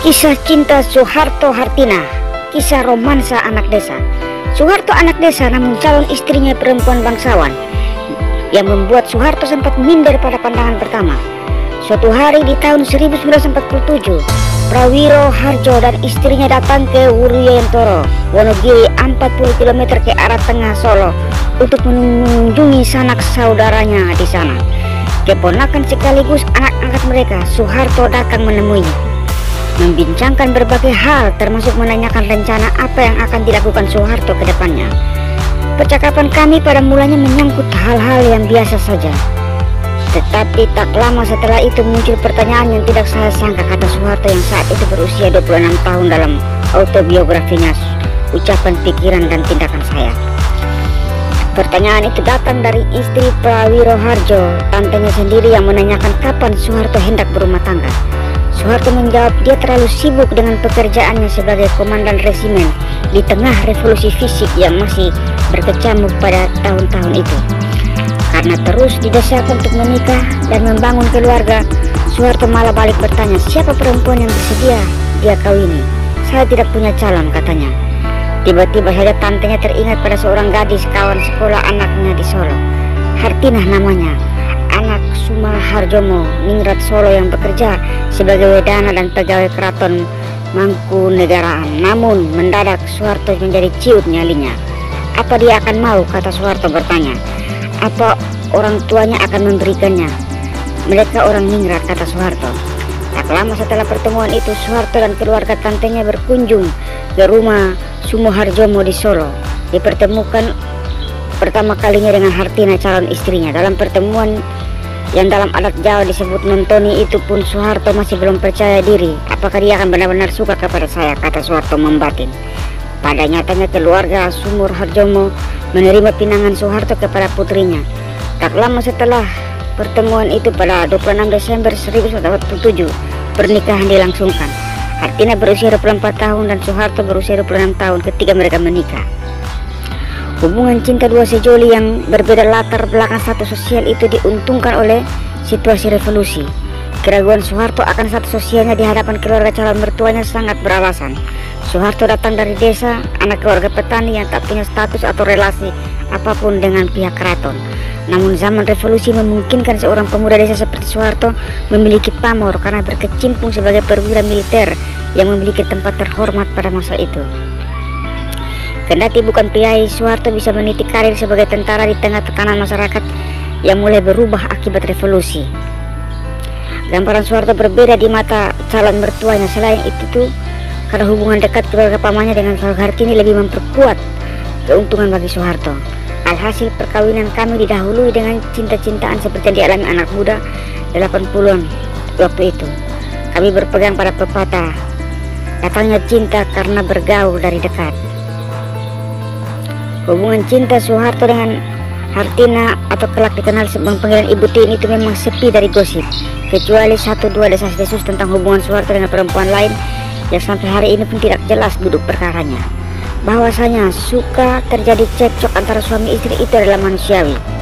Kisah cinta Soeharto Hartina Kisah romansa anak desa. Soeharto anak desa namun calon istrinya perempuan bangsawan Yang membuat Soeharto sempat minder pada pandangan pertama. Suatu hari di tahun 1947 Prawiro Harjo dan istrinya datang ke Wuruyentoro Wonogiri 40 km ke arah tengah Solo Untuk mengunjungi sanak saudaranya di sana. Keponakan sekaligus anak angkat mereka Soeharto datang menemuinya membincangkan berbagai hal termasuk menanyakan rencana apa yang akan dilakukan Soeharto ke depannya. Percakapan kami pada mulanya menyangkut hal-hal yang biasa saja. Tetapi tak lama setelah itu muncul pertanyaan yang tidak saya sangka kata Soeharto yang saat itu berusia 26 tahun dalam autobiografinya ucapan pikiran dan tindakan saya. Pertanyaan itu datang dari istri Prawiro Harjo, tantenya sendiri yang menanyakan kapan Soeharto hendak berumah tangga. Soeharto menjawab dia terlalu sibuk dengan pekerjaannya sebagai komandan resimen di tengah revolusi fisik yang masih berkecamuk pada tahun-tahun itu. Karena terus didesak untuk menikah dan membangun keluarga, Soeharto malah balik bertanya siapa perempuan yang bersedia dia kawini. Saya tidak punya calon katanya. Tiba-tiba saja tantenya teringat pada seorang gadis kawan sekolah anaknya di Solo. Hartinah namanya anak Suma Harjomo Ningrat Solo yang bekerja sebagai wedana dan pegawai keraton Mangkunegaraan. Namun mendadak Soeharto menjadi ciut nyalinya. Apa dia akan mau? Kata Soeharto bertanya. Apa orang tuanya akan memberikannya? Mereka orang Ningrat kata Soeharto. Tak lama setelah pertemuan itu Soeharto dan keluarga tantenya berkunjung ke rumah Sumo Harjomo di Solo. Dipertemukan pertama kalinya dengan Hartina calon istrinya. Dalam pertemuan yang dalam adat Jawa disebut nontoni itu pun Soeharto masih belum percaya diri. Apakah dia akan benar-benar suka kepada saya? Kata Soeharto membatin. Pada nyatanya keluarga Sumur Harjomo menerima pinangan Soeharto kepada putrinya. Tak lama setelah pertemuan itu pada 26 Desember 1947 pernikahan dilangsungkan. Artinya berusia 24 tahun dan Soeharto berusia 26 tahun ketika mereka menikah Hubungan cinta dua sejoli yang berbeda latar belakang satu sosial itu diuntungkan oleh situasi revolusi. Keraguan Soeharto akan satu sosialnya di hadapan keluarga calon mertuanya sangat beralasan. Soeharto datang dari desa, anak keluarga petani yang tak punya status atau relasi apa pun dengan pihak keraton. Namun zaman revolusi memungkinkan seorang pemuda desa seperti Soeharto memiliki pamor karena berkecimpung sebagai perwira militer yang memiliki tempat terhormat pada masa itu. Kendati bukan priai, Soeharto bisa meniti karir sebagai tentara di tengah tekanan masyarakat yang mulai berubah akibat revolusi. Gambaran Soeharto berbeda di mata calon mertuanya. Selain itu tuh, karena hubungan dekat keluarga pamannya dengan keluarga Hartini lebih memperkuat keuntungan bagi Soeharto. Alhasil perkawinan kami didahului dengan cinta-cintaan seperti yang dialami anak muda 80-an waktu itu. Kami berpegang pada pepatah, datangnya cinta karena bergaul dari dekat. Hubungan cinta Soeharto dengan Hartina atau kelak dikenal sebagai panggilan Ibu Tin itu memang sepi dari gosip. Kecuali satu dua desas-desus tentang hubungan Soeharto dengan perempuan lain yang sampai hari ini pun tidak jelas duduk perkaranya. Bahwasanya suka terjadi cekcok antara suami istri itu adalah manusiawi